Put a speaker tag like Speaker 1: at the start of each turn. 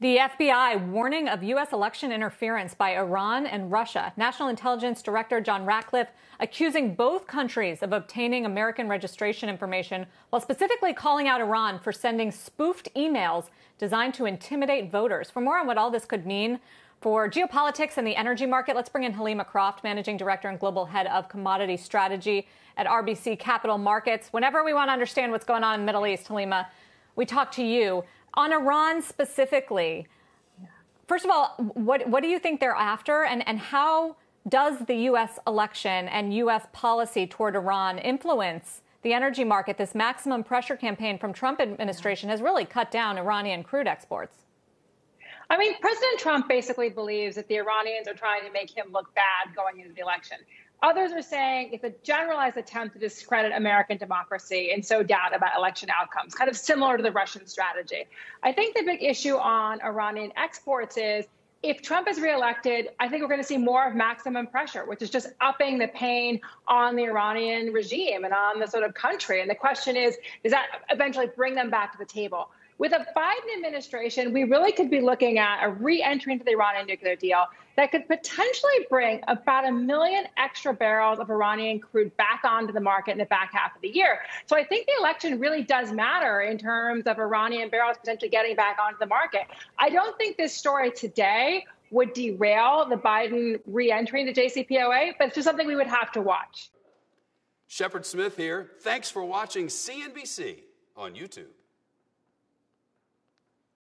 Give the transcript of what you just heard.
Speaker 1: The FBI warning of U.S. election interference by Iran and Russia. National Intelligence Director John Ratcliffe accusing both countries of obtaining American registration information while specifically calling out Iran for sending spoofed emails designed to intimidate voters. For more on what all this could mean for geopolitics and the energy market, let's bring in Helima Croft, Managing Director and Global Head of Commodity Strategy at RBC Capital Markets. Whenever we want to understand what's going on in the Middle East, Helima, we talk to you. On Iran specifically, first of all, what, what do you think they're after, and, and how does the U.S. election and U.S. policy toward Iran influence the energy market? This maximum pressure campaign from Trump administration has really cut down Iranian crude exports.
Speaker 2: I mean, President Trump basically believes that the Iranians are trying to make him look bad going into the election. Others are saying it's a generalized attempt to discredit American democracy and sow doubt about election outcomes, kind of similar to the Russian strategy. I think the big issue on Iranian exports is if Trump is reelected, I think we're going to see more of maximum pressure, which is just upping the pain on the Iranian regime and on the sort of country. And the question is, does that eventually bring them back to the table? With a Biden administration, we really could be looking at a re entry into the Iranian nuclear deal that could potentially bring about a million extra barrels of Iranian crude back onto the market in the back half of the year. So I think the election really does matter in terms of Iranian barrels potentially getting back onto the market. I don't think this story today would derail the Biden re entry into JCPOA, but it's just something we would have to watch.
Speaker 3: Shepard Smith here. Thanks for watching CNBC on YouTube.